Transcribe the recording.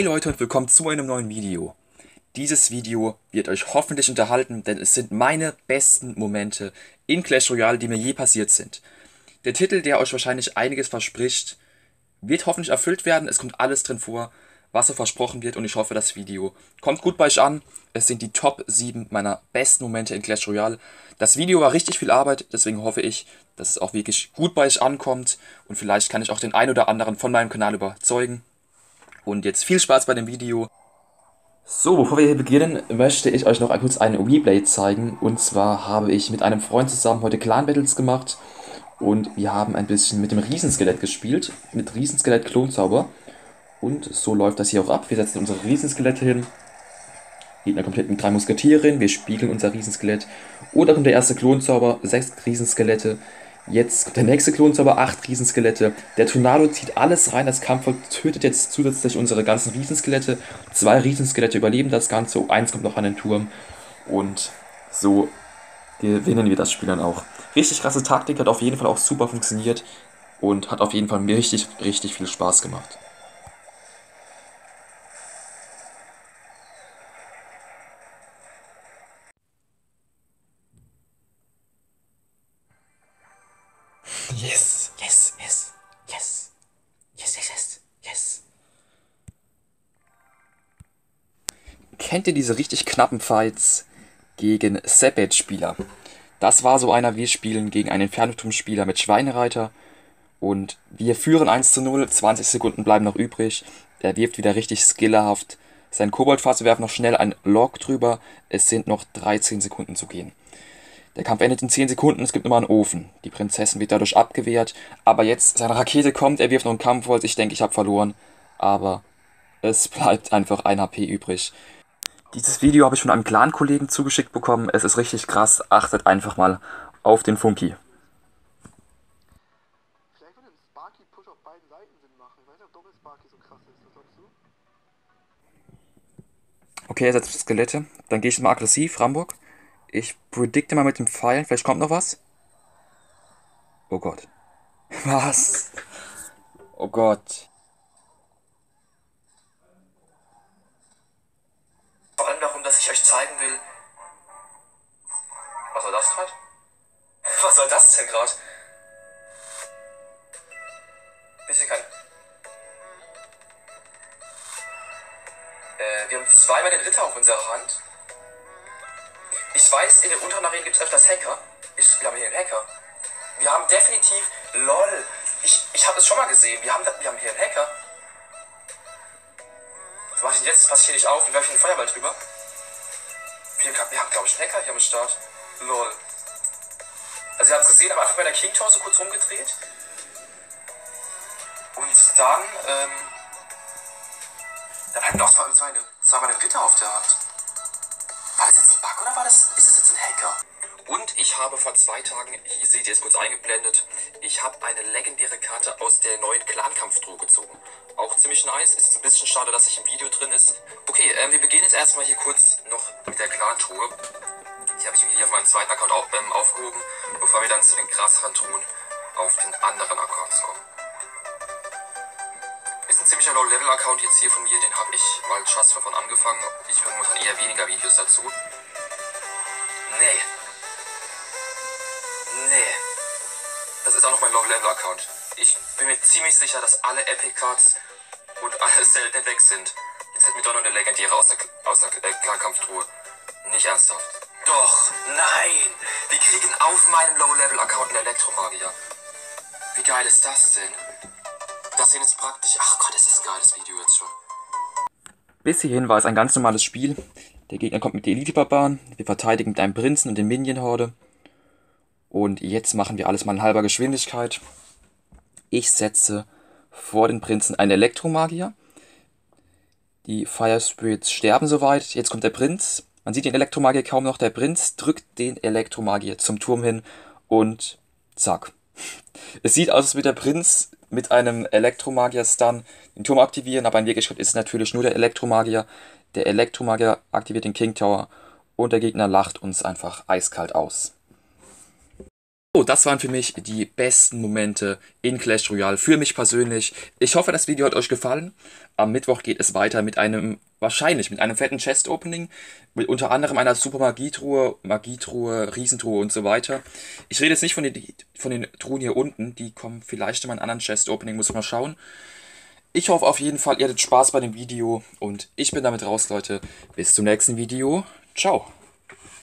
Hey Leute und willkommen zu einem neuen Video. Dieses Video wird euch hoffentlich unterhalten, denn es sind meine besten Momente in Clash Royale, die mir je passiert sind. Der Titel, der euch wahrscheinlich einiges verspricht, wird hoffentlich erfüllt werden. Es kommt alles drin vor, was so versprochen wird und ich hoffe, das Video kommt gut bei euch an. Es sind die Top 7 meiner besten Momente in Clash Royale. Das Video war richtig viel Arbeit, deswegen hoffe ich, dass es auch wirklich gut bei euch ankommt und vielleicht kann ich auch den einen oder anderen von meinem Kanal überzeugen. Und jetzt viel Spaß bei dem Video. So, bevor wir hier beginnen, möchte ich euch noch kurz eine Replay zeigen. Und zwar habe ich mit einem Freund zusammen heute Clan Battles gemacht. Und wir haben ein bisschen mit dem Riesenskelett gespielt. Mit Riesenskelett Klonzauber. Und so läuft das hier auch ab. Wir setzen unsere Riesenskelette hin. Gegner komplett mit drei Musketieren. Wir spiegeln unser Riesenskelett. Oder kommt der erste Klonzauber, sechs Riesenskelette. Jetzt kommt der nächste Klonzauber, 8 Riesenskelette. Der Tornado zieht alles rein. Das Kampfvolk tötet jetzt zusätzlich unsere ganzen Riesenskelette. Zwei Riesenskelette überleben das Ganze. Eins kommt noch an den Turm. Und so gewinnen wir das Spiel dann auch. Richtig krasse Taktik, hat auf jeden Fall auch super funktioniert. Und hat auf jeden Fall mir richtig, richtig viel Spaß gemacht. Yes, yes, yes, yes. Yes, yes, yes, yes. Kennt ihr diese richtig knappen Fights gegen Savage-Spieler? Das war so einer, wir spielen gegen einen Fernturmspieler mit Schweinereiter und wir führen 1 zu 0, 20 Sekunden bleiben noch übrig. Er wirft wieder richtig skillerhaft. Sein Koboldfaser werft noch schnell ein Log drüber. Es sind noch 13 Sekunden zu gehen. Der Kampf endet in 10 Sekunden, es gibt nochmal einen Ofen. Die Prinzessin wird dadurch abgewehrt. Aber jetzt, seine Rakete kommt, er wirft noch einen Kampfholz. Ich denke, ich habe verloren. Aber es bleibt einfach ein HP übrig. Dieses Video habe ich von einem Clan-Kollegen zugeschickt bekommen. Es ist richtig krass. Achtet einfach mal auf den Funky. Vielleicht würde ein Sparky-Push auf beiden Seiten Sinn machen. Ich weiß nicht, ob Doppel-Sparky so krass ist. Was sagst du? Okay, er setzt Skelette. Dann gehe ich mal aggressiv, Ramburg. Ich predikte mal mit dem Pfeilen. Vielleicht kommt noch was. Oh Gott. Was? Oh Gott. Vor allem darum, dass ich euch zeigen will. Was soll das gerade? Was soll das denn gerade? Bisschen kein. Äh, wir haben zweimal den Ritter auf unserer Hand. Ich weiß, in den unteren Arenen gibt es öfters Hacker. Ich, haben hier einen Hacker. Wir haben definitiv. LOL. Ich, ich habe es schon mal gesehen. Wir haben, wir haben hier einen Hacker. Was mache ich jetzt? Das passt hier nicht auf. Wir werfen den Feuerball drüber. Wir, wir haben, glaube ich, einen Hacker hier am Start. LOL. Also, ihr habt es gesehen, am Anfang bei der King Tower so kurz rumgedreht. Und dann, ähm. Dann wir auch zwei, zwei, zwei Ritter auf der Hand. Oder war das, ist das jetzt ein Hacker? Und ich habe vor zwei Tagen, hier seht ihr es kurz eingeblendet, ich habe eine legendäre Karte aus der neuen Clan-Kampf-Truhe gezogen. Auch ziemlich nice, ist ein bisschen schade, dass ich im Video drin ist. Okay, äh, wir beginnen jetzt erstmal hier kurz noch mit der Clan-Truhe. Die habe ich hier auf meinem zweiten Account auf, ähm, aufgehoben, bevor wir dann zu den krasseren Truhen auf den anderen Accounts kommen. Ist ein ziemlicher Low-Level-Account jetzt hier von mir, den habe ich mal just von angefangen. Ich habe momentan eher weniger Videos dazu. Nee. Nee. Das ist auch noch mein Low-Level-Account. Ich bin mir ziemlich sicher, dass alle Epic Cards und alle selten weg sind. Jetzt hätten wir doch noch eine legendäre aus der äh, Klarkampftruhe. Nicht ernsthaft. Doch, nein! Wir kriegen auf meinem Low-Level-Account einen Elektromagier. Wie geil ist das denn? Das hier ist praktisch. Ach Gott, ist das ein geiles Video jetzt schon. Bis hierhin war es ein ganz normales Spiel. Der Gegner kommt mit der Elite-Barbaren. Wir verteidigen mit einem Prinzen und den Minion-Horde. Und jetzt machen wir alles mal in halber Geschwindigkeit. Ich setze vor den Prinzen einen Elektromagier. Die Fire Spirits sterben soweit. Jetzt kommt der Prinz. Man sieht den Elektromagier kaum noch. Der Prinz drückt den Elektromagier zum Turm hin und zack. Es sieht aus, als würde der Prinz mit einem Elektromagier-Stun den Turm aktivieren, aber in Wirklichkeit ist es natürlich nur der Elektromagier. Der Elektromagier aktiviert den King Tower und der Gegner lacht uns einfach eiskalt aus. So, das waren für mich die besten Momente in Clash Royale, für mich persönlich. Ich hoffe, das Video hat euch gefallen. Am Mittwoch geht es weiter mit einem, wahrscheinlich mit einem fetten Chest-Opening, mit unter anderem einer Super Magietruhe, Magietruhe, Riesentruhe und so weiter. Ich rede jetzt nicht von den, von den Truhen hier unten, die kommen vielleicht in einem anderen Chest-Opening, muss mal schauen. Ich hoffe auf jeden Fall, ihr hattet Spaß bei dem Video und ich bin damit raus, Leute. Bis zum nächsten Video. Ciao.